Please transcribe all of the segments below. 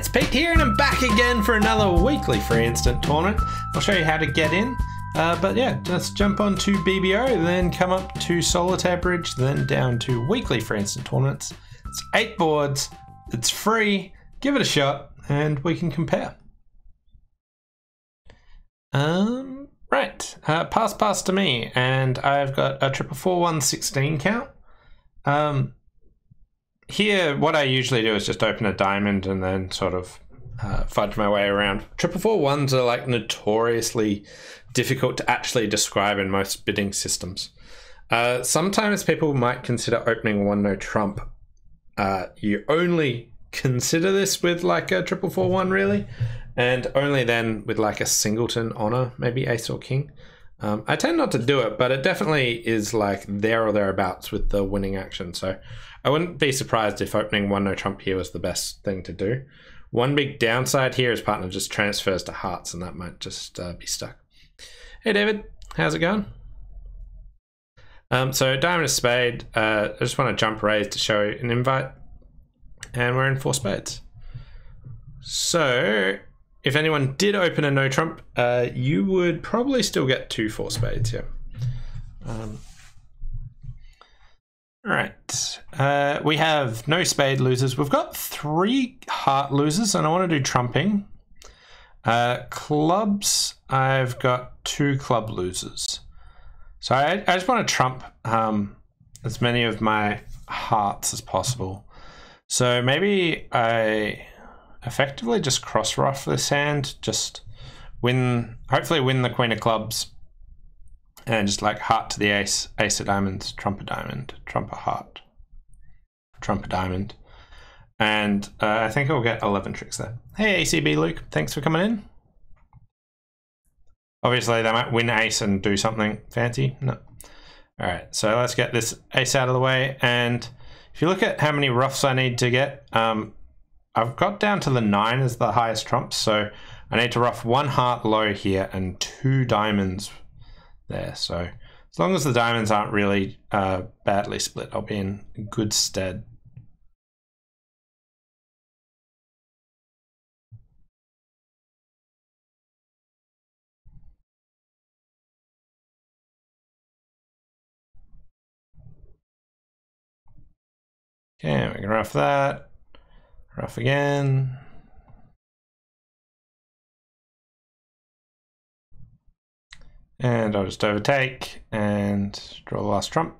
it's Pete here and I'm back again for another weekly free instant tournament. I'll show you how to get in. Uh, but yeah, just jump on to BBO, then come up to Solitaire Bridge, then down to weekly free instant tournaments. It's eight boards, it's free, give it a shot, and we can compare. Um, right, uh, pass pass to me, and I've got a triple four one sixteen count. Um, here, what I usually do is just open a diamond and then sort of uh, fudge my way around. Triple four ones are like notoriously difficult to actually describe in most bidding systems. Uh, sometimes people might consider opening one no trump. Uh, you only consider this with like a triple four one really, and only then with like a singleton honor, maybe ace or king. Um, I tend not to do it, but it definitely is like there or thereabouts with the winning action. So I wouldn't be surprised if opening one no trump here was the best thing to do. One big downside here is partner just transfers to hearts, and that might just uh, be stuck. Hey David, how's it going? Um, so diamond of spade. Uh, I just want to jump raise to show an invite, and we're in four spades. So if anyone did open a no trump, uh, you would probably still get two four spades here. Um, all right. Uh, we have no spade losers. We've got three heart losers, and I want to do trumping. Uh, clubs, I've got two club losers. So I, I just want to trump um, as many of my hearts as possible. So maybe I effectively just cross ruff this hand, just win, hopefully win the queen of clubs and just like heart to the ace, ace of diamonds, trump a diamond, trump a heart, trump a diamond. And uh, I think I'll get 11 tricks there. Hey, ACB Luke, thanks for coming in. Obviously, they might win ace and do something fancy. No. All right, so let's get this ace out of the way. And if you look at how many ruffs I need to get, um, I've got down to the nine as the highest trump. So I need to ruff one heart low here and two diamonds there. So as long as the diamonds aren't really uh, badly split, I'll be in good stead. Okay, we can ruff that. Ruff again. And I'll just overtake and draw the last trump.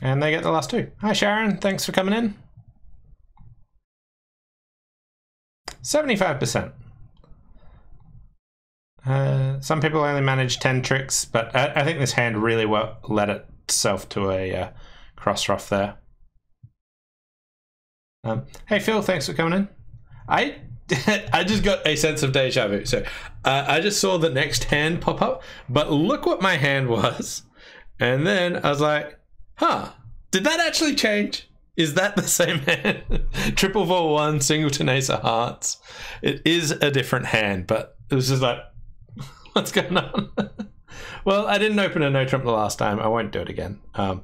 And they get the last two. Hi Sharon, thanks for coming in. 75%. Uh, some people only manage 10 tricks, but I, I think this hand really well led itself to a uh, cross ruff there. Um, hey Phil, thanks for coming in. I I just got a sense of deja vu. So uh, I just saw the next hand pop up, but look what my hand was. And then I was like, huh, did that actually change? Is that the same hand? Triple four one, singleton ace of hearts. It is a different hand, but it was just like, what's going on? Well, I didn't open a no trump the last time. I won't do it again. Um,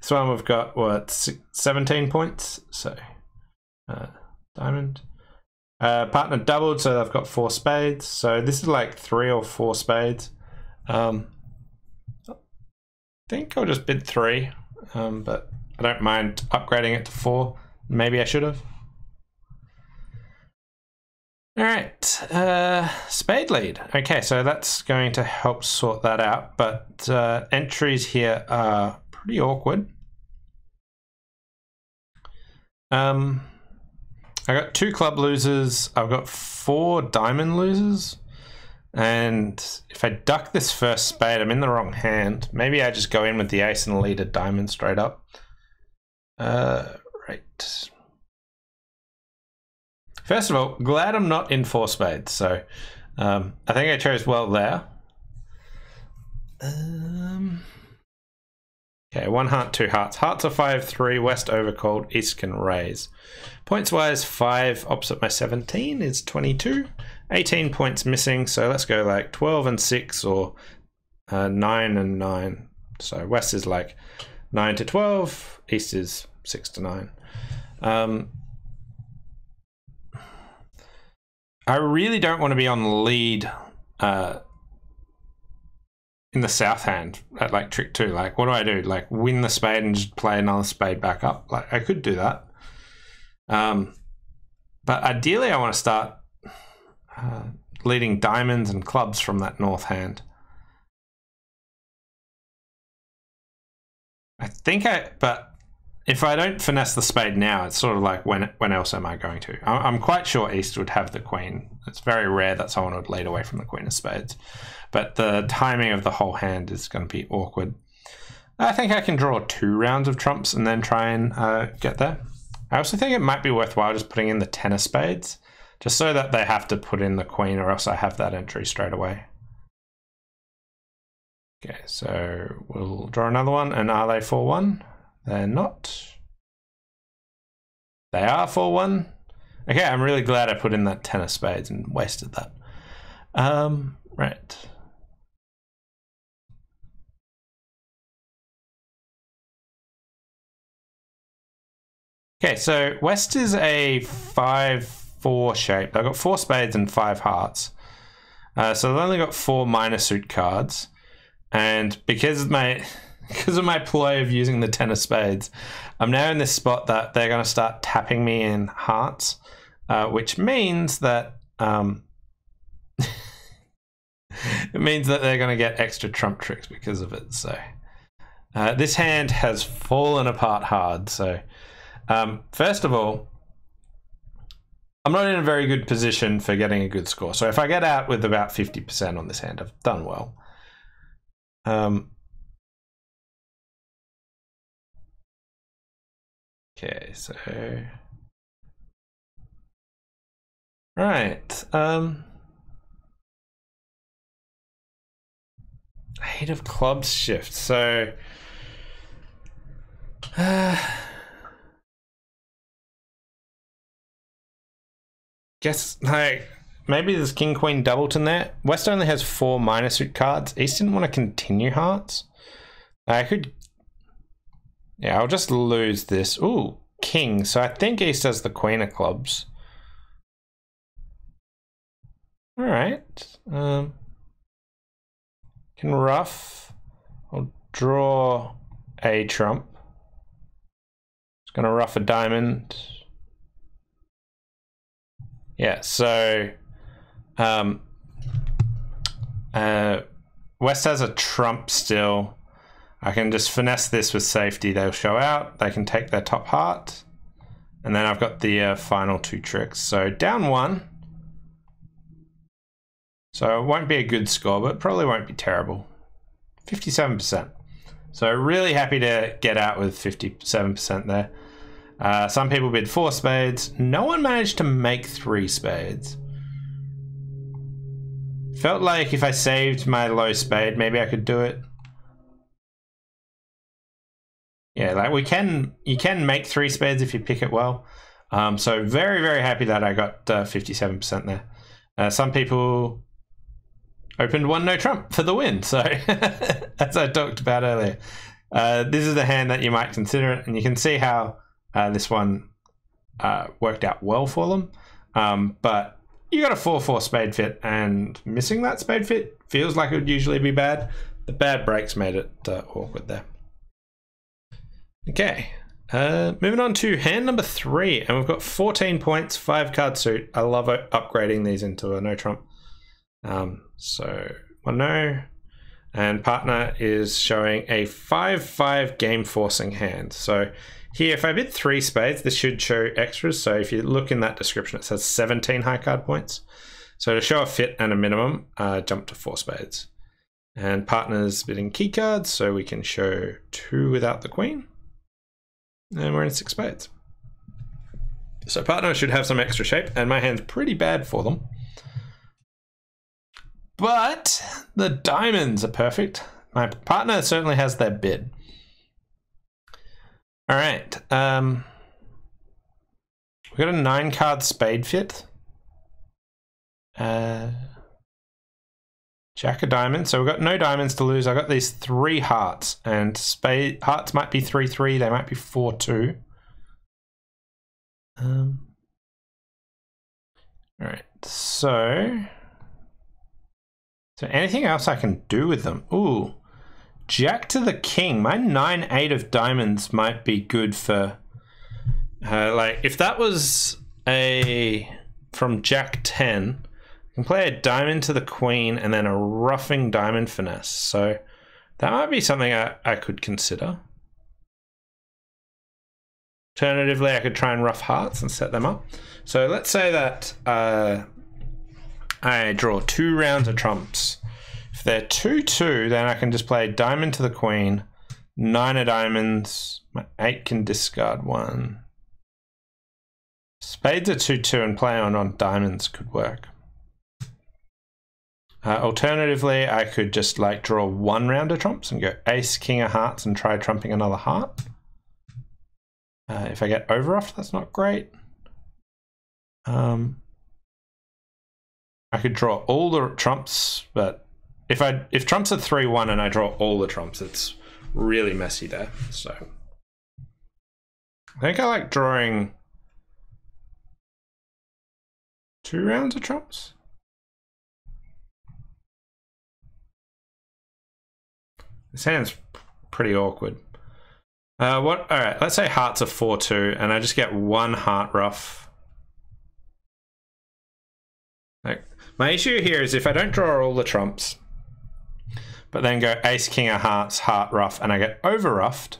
this one we've got, what, 17 points? So, uh, diamond. Uh, partner doubled, so they've got four spades. So this is like three or four spades. Um, I think I'll just bid three, um, but I don't mind upgrading it to four. Maybe I should have. All right, uh, spade lead. Okay, so that's going to help sort that out, but uh, entries here are pretty awkward. Um, I got two club losers. I've got four diamond losers. And if I duck this first spade, I'm in the wrong hand. Maybe I just go in with the ace and lead a diamond straight up. Uh, right. First of all, glad I'm not in four spades. So um, I think I chose well there. Um, okay, one heart, two hearts. Hearts are five, three. West overcalled. East can raise. Points wise, 5 opposite my 17 is 22. 18 points missing, so let's go like 12 and 6 or uh, 9 and 9. So West is like 9 to 12, East is 6 to 9. Um, I really don't want to be on the lead uh, in the south hand at like trick two. Like, what do I do? Like, win the spade and just play another spade back up? Like, I could do that. Um, but ideally, I want to start uh, leading diamonds and clubs from that north hand. I think I, but if I don't finesse the spade now, it's sort of like when when else am I going to? I'm quite sure East would have the queen. It's very rare that someone would lead away from the queen of spades, but the timing of the whole hand is going to be awkward. I think I can draw two rounds of trumps and then try and uh, get there. I also think it might be worthwhile just putting in the ten of spades, just so that they have to put in the queen, or else I have that entry straight away. Okay, so we'll draw another one, and are they 4-1? They're not. They are 4-1. Okay, I'm really glad I put in that ten of spades and wasted that. Um, right. Okay, so West is a 5-4 shape. I've got four spades and five hearts. Uh, so I've only got four minor suit cards. And because my because of my ploy of using the ten of spades, I'm now in this spot that they're going to start tapping me in hearts, uh, which means that um, it means that they're going to get extra trump tricks because of it. So uh, this hand has fallen apart hard. So um, first of all, I'm not in a very good position for getting a good score. So if I get out with about 50% on this hand, I've done well. Um, okay, so right. Um, eight of clubs shift. So. Uh, guess like Maybe there's King Queen Doubleton there. West only has four minor suit cards. East didn't want to continue hearts. I could. Yeah, I'll just lose this. Ooh, King. So I think East has the Queen of Clubs. All right. Um, can ruff. I'll draw a trump. Just gonna ruff a diamond. Yeah, so um, uh, West has a trump still. I can just finesse this with safety. They'll show out. They can take their top heart. And then I've got the uh, final two tricks. So down one. So it won't be a good score, but probably won't be terrible. 57%. So really happy to get out with 57% there. Uh, some people bid four spades. No one managed to make three spades. Felt like if I saved my low spade, maybe I could do it. Yeah, like we can, you can make three spades if you pick it well. Um, so very, very happy that I got 57% uh, there. Uh, some people opened one no trump for the win. So as I talked about earlier, uh, this is the hand that you might consider it. And you can see how uh, this one uh, worked out well for them. Um, but you got a 4-4 spade fit, and missing that spade fit feels like it would usually be bad. The bad breaks made it uh, awkward there. Okay, uh, moving on to hand number three, and we've got 14 points, 5 card suit. I love upgrading these into a no trump. Um, so, one no, and partner is showing a 5-5 game forcing hand. So here, if I bid three spades, this should show extras. So if you look in that description, it says 17 high card points. So to show a fit and a minimum, uh, jump to four spades. And partners bidding key cards, so we can show two without the queen. And we're in six spades. So partner should have some extra shape, and my hand's pretty bad for them. But the diamonds are perfect. My partner certainly has their bid. All right. Um, we got a nine card spade fit. Uh, Jack of diamonds. So we've got no diamonds to lose. I've got these three hearts, and spade hearts might be three three. They might be four two. Um. All right. So. So anything else I can do with them? Ooh, Jack to the king. My nine eight of diamonds might be good for. Uh, like if that was a from Jack ten can play a diamond to the queen and then a ruffing diamond finesse. So that might be something I, I could consider. Alternatively, I could try and ruff hearts and set them up. So let's say that uh, I draw two rounds of trumps. If they're 2-2, then I can just play diamond to the queen, nine of diamonds, my eight can discard one. Spades are 2-2 and play on, on diamonds could work. Uh, alternatively, I could just like draw one round of trumps and go ace, king of hearts and try trumping another heart. Uh, if I get overruffed, that's not great. Um, I could draw all the trumps, but if I if trumps are three one and I draw all the trumps, it's really messy there. So I think I like drawing two rounds of trumps. Hand's pretty awkward. Uh, what? All right, let's say hearts are 4-2, and I just get one heart ruff. Like, my issue here is if I don't draw all the trumps, but then go ace, king of hearts, heart ruff, and I get over ruffed,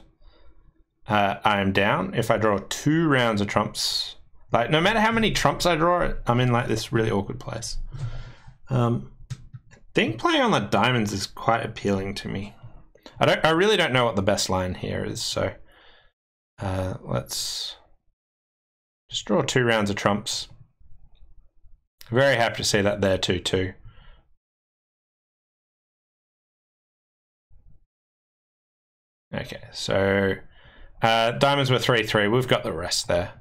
uh, I am down. If I draw two rounds of trumps, like no matter how many trumps I draw, I'm in like this really awkward place. Um, I think playing on the diamonds is quite appealing to me. I don't. I really don't know what the best line here is. So uh, let's just draw two rounds of trumps. Very happy to see that there too. Too. Okay, so uh, diamonds were three three. We've got the rest there.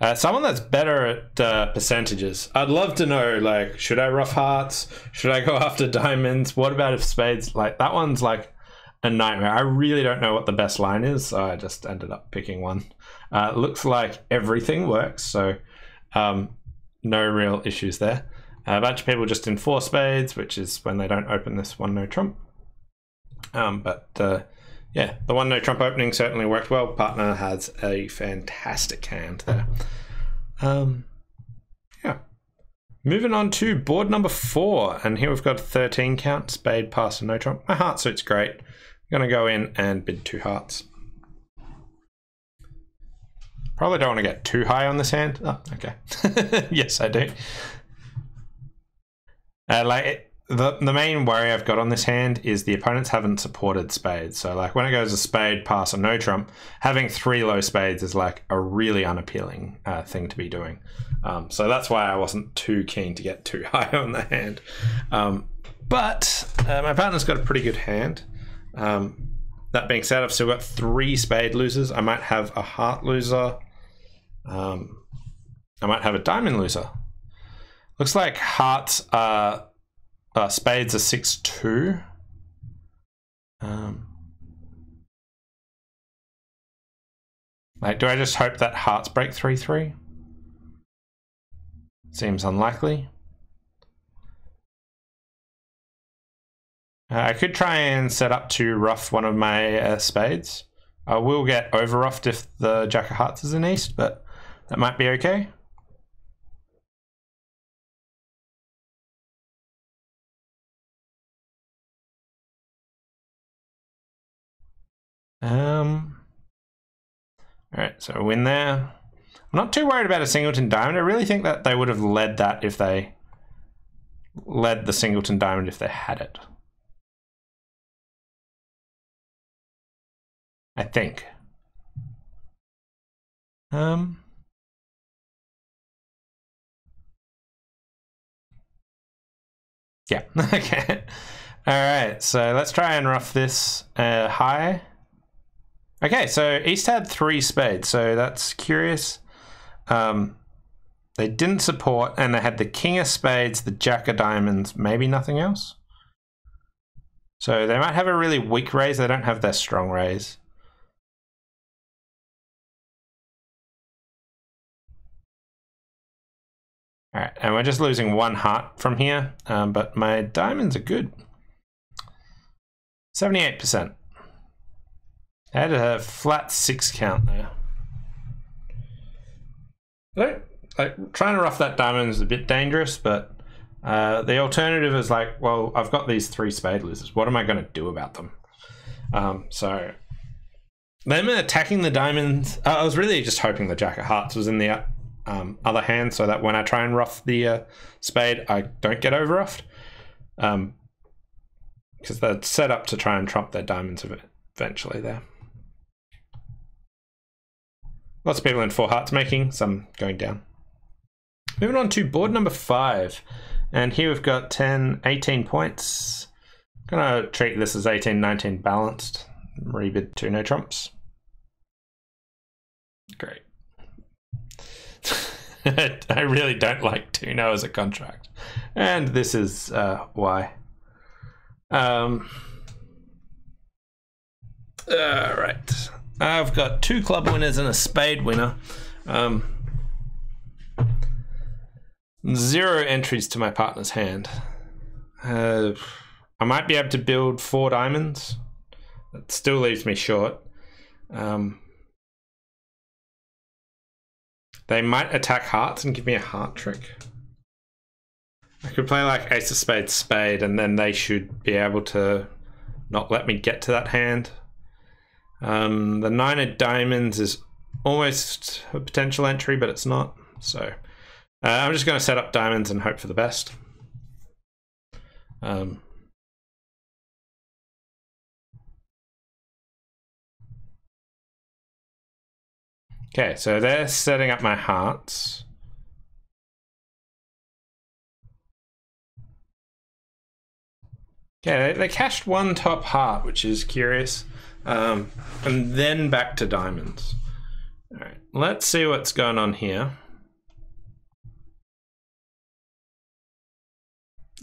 Uh, someone that's better at uh, percentages. I'd love to know, like, should I ruff hearts? Should I go after diamonds? What about if spades? Like, that one's like a nightmare. I really don't know what the best line is, so I just ended up picking one. Uh, looks like everything works, so um, no real issues there. A bunch of people just in four spades, which is when they don't open this one no trump. Um, but uh, yeah, the one no trump opening certainly worked well. Partner has a fantastic hand there. Um, yeah. Moving on to board number four, and here we've got 13 count, spade, pass, and no trump. My heart suit's great going to go in and bid two hearts. Probably don't want to get too high on this hand. Oh, okay. yes, I do. Uh, like the the main worry I've got on this hand is the opponents haven't supported spades. So like when it goes a spade, pass, or no trump, having three low spades is like a really unappealing uh, thing to be doing. Um, so that's why I wasn't too keen to get too high on the hand. Um, but uh, my partner's got a pretty good hand. Um, that being said, I've still got three spade losers. I might have a heart loser. Um, I might have a diamond loser. Looks like hearts are uh, spades are six two. Um, like, do I just hope that hearts break three three? Seems unlikely. Uh, I could try and set up to ruff one of my uh, spades. I will get over ruffed if the Jack of Hearts is in East, but that might be okay. Um. All right, so win there. I'm not too worried about a singleton diamond. I really think that they would have led that if they led the singleton diamond if they had it. I think. Um. Yeah, okay. All right, so let's try and ruff this uh, high. Okay, so East had three spades, so that's curious. Um, they didn't support, and they had the King of Spades, the Jack of Diamonds, maybe nothing else. So they might have a really weak raise. They don't have their strong raise. All right, and we're just losing one heart from here, um, but my diamonds are good. 78%. I had a flat six count there. Like, like trying to ruff that diamond is a bit dangerous, but uh, the alternative is like, well, I've got these three spade losers. What am I going to do about them? Um, so them attacking the diamonds. I was really just hoping the jack of hearts was in the um, other hand, so that when I try and ruff the uh, spade, I don't get over ruffed. Um, because they're set up to try and trump their diamonds eventually there. Lots of people in four hearts making, some going down. Moving on to board number five. And here we've got 10, 18 points. Gonna treat this as 18, 19 balanced. Rebid two no trumps. Great. I really don't like two no as a contract. And this is uh, why. Um, all right. I've got two club winners and a spade winner. Um, zero entries to my partner's hand. Uh, I might be able to build four diamonds. That still leaves me short. Um, they might attack hearts and give me a heart trick. I could play like ace of spades, spade, and then they should be able to not let me get to that hand. Um, the nine of diamonds is almost a potential entry, but it's not. So uh, I'm just going to set up diamonds and hope for the best. Um, okay, so they're setting up my hearts. Okay, they, they cashed one top heart, which is curious. Um, and then back to diamonds. All right, let's see what's going on here.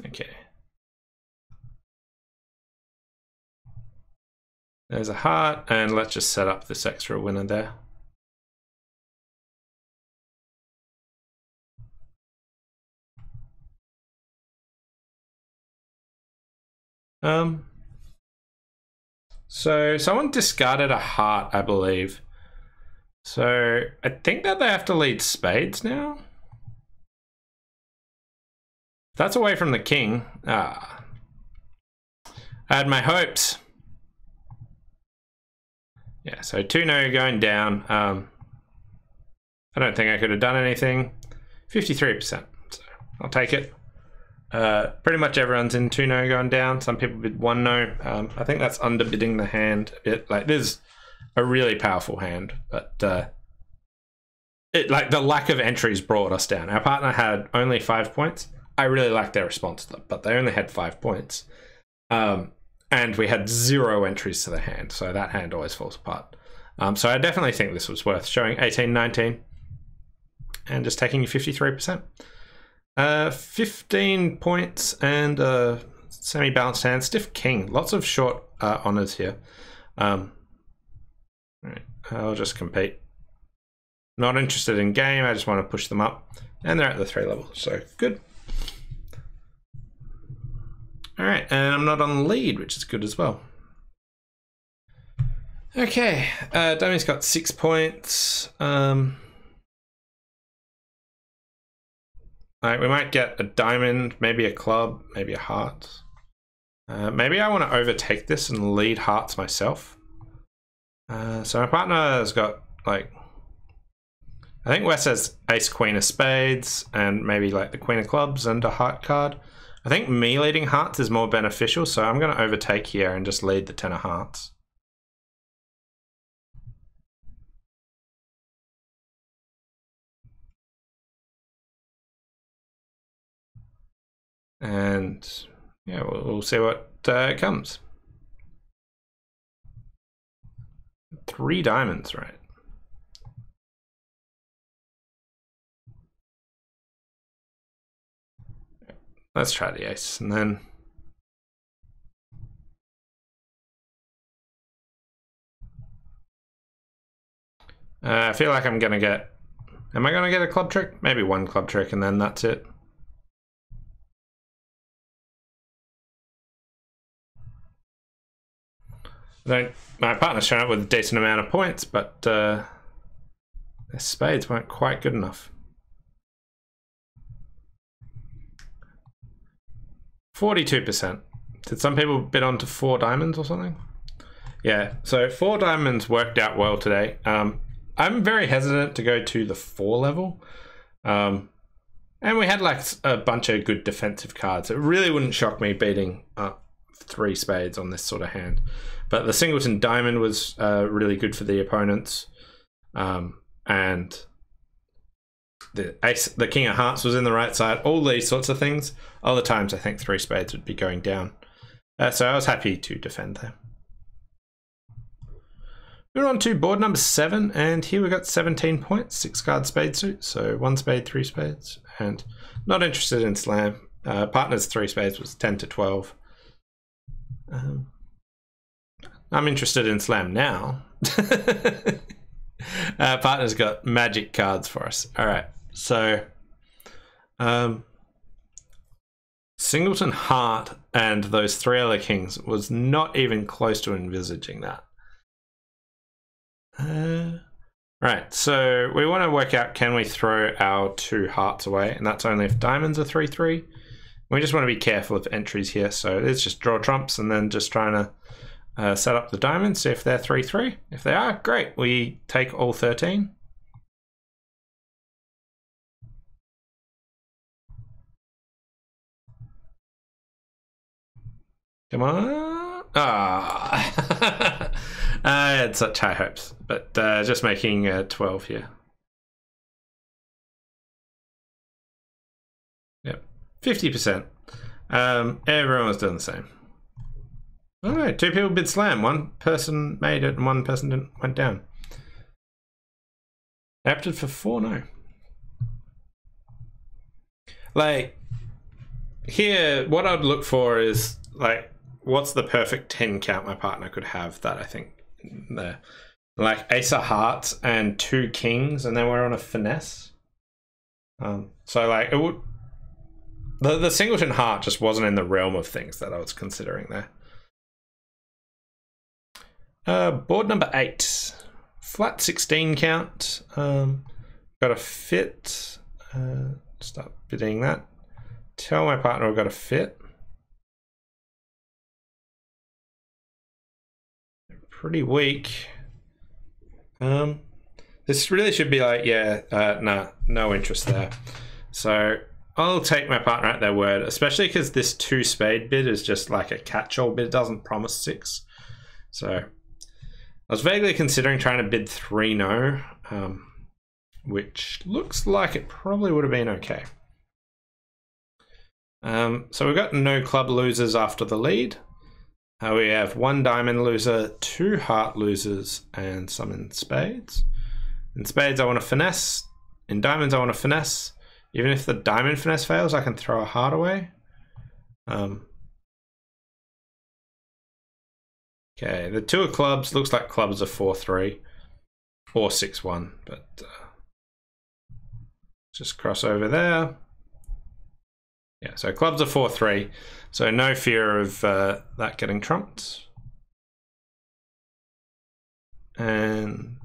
Okay. There's a heart, and let's just set up this extra winner there. Um, so someone discarded a heart, I believe. So I think that they have to lead spades now. That's away from the king. Ah. I had my hopes. Yeah, so 2 no going down. Um, I don't think I could have done anything. 53%, so I'll take it. Uh, pretty much everyone's in 2 no going down. Some people bid 1 no. Um, I think that's underbidding the hand a bit. Like, there's a really powerful hand, but uh, it like the lack of entries brought us down. Our partner had only five points. I really liked their response to them, but they only had five points. Um, and we had zero entries to the hand, so that hand always falls apart. Um, so I definitely think this was worth showing 18, 19, and just taking you 53%. Uh, 15 points and a semi-balanced hand. Stiff king. Lots of short uh, honors here. Um, right, I'll just compete. Not interested in game. I just want to push them up. And they're at the three level, so good. All right, and I'm not on the lead, which is good as well. Okay, uh, Dummy's got six points. Um, Right, we might get a diamond, maybe a club, maybe a heart. Uh, maybe I want to overtake this and lead hearts myself. Uh, so my partner has got like, I think Wes has ace, queen of spades, and maybe like the queen of clubs and a heart card. I think me leading hearts is more beneficial, so I'm going to overtake here and just lead the ten of hearts. and yeah, we'll, we'll see what uh, comes. Three diamonds, right? Let's try the ace and then. Uh, I feel like I'm going to get... Am I going to get a club trick? Maybe one club trick and then that's it. Don't, my partner's shown up with a decent amount of points, but uh, their spades weren't quite good enough. 42%. Did some people bid on to four diamonds or something? Yeah, so four diamonds worked out well today. Um, I'm very hesitant to go to the four level. Um, and we had like a bunch of good defensive cards. It really wouldn't shock me beating up three spades on this sort of hand. But the singleton diamond was uh, really good for the opponents. Um, and the ace, the king of hearts was in the right side. All these sorts of things. Other times, I think three spades would be going down. Uh, so I was happy to defend there. We're on to board number seven, and here we got 17 points, six card spade suit, so one spade, three spades, and not interested in slam. Uh, partners three spades was 10 to 12. Um, I'm interested in slam now. uh, partner's got magic cards for us. All right, so um, Singleton Heart and those three other kings was not even close to envisaging that. Uh, right, so we want to work out can we throw our two hearts away, and that's only if diamonds are 3 3. We just want to be careful of entries here, so let's just draw trumps and then just trying to uh, set up the diamonds, if they're 3 3. If they are, great, we take all 13. Come on. Ah. I had such high hopes, but uh, just making uh, 12 here. Yep, 50%. Um, everyone was doing the same. All right, two people bid slam. One person made it and one person didn't, went down. I opted for four no. Like, here, what I'd look for is, like, what's the perfect 10 count my partner could have that I think there? Like ace of hearts and two kings, and then we're on a finesse. Um, so like it would the the singleton heart just wasn't in the realm of things that I was considering there. Uh, board number eight, flat sixteen count. Um, got a fit. Uh, start bidding that. Tell my partner I've got a fit. pretty weak. Um, this really should be like, yeah, uh, no, no interest there. So I'll take my partner at their word, especially because this two spade bid is just like a catch-all bid. It doesn't promise six. So I was vaguely considering trying to bid three no, um, which looks like it probably would have been okay. Um, so we've got no club losers after the lead. Uh, we have one diamond loser, two heart losers, and some in spades. In spades, I want to finesse. In diamonds, I want to finesse. Even if the diamond finesse fails, I can throw a heart away. Um, okay, the two of clubs looks like clubs are 4-3 or 6-1, but uh, just cross over there. Yeah, so clubs are 4-3. So no fear of uh, that getting trumped. And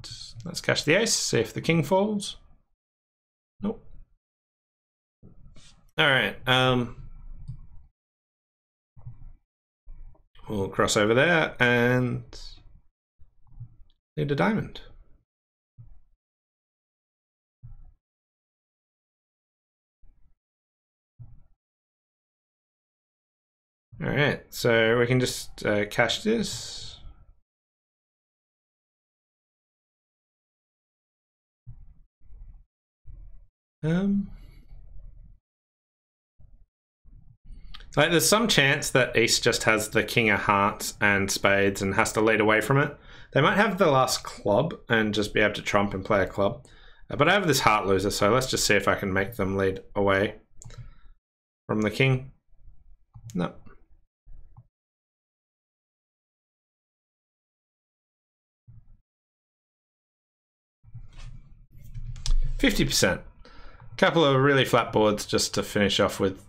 let's cash the ace, see if the king falls. Nope. All right. Um, we'll cross over there and need a diamond. All right, so we can just uh, cash this. Um, like there's some chance that East just has the King of Hearts and Spades and has to lead away from it. They might have the last club and just be able to trump and play a club. Uh, but I have this heart loser, so let's just see if I can make them lead away from the king. No. 50%. Couple of really flat boards just to finish off with.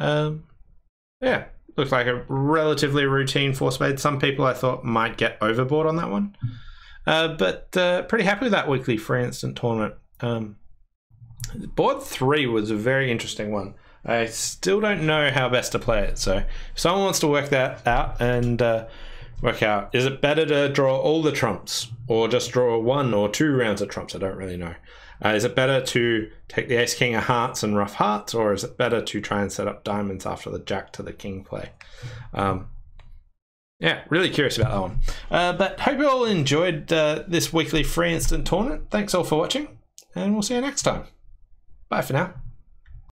Um, yeah, looks like a relatively routine four spade. Some people I thought might get overboard on that one. Uh, but uh, pretty happy with that weekly free instant tournament. Um, board three was a very interesting one. I still don't know how best to play it. So if someone wants to work that out and uh, work out, is it better to draw all the trumps or just draw one or two rounds of trumps? I don't really know. Uh, is it better to take the ace king of hearts and ruff hearts, or is it better to try and set up diamonds after the jack to the king play? Um, yeah, really curious about that one. Uh, but hope you all enjoyed uh, this weekly free instant tournament. Thanks all for watching, and we'll see you next time. Bye for now.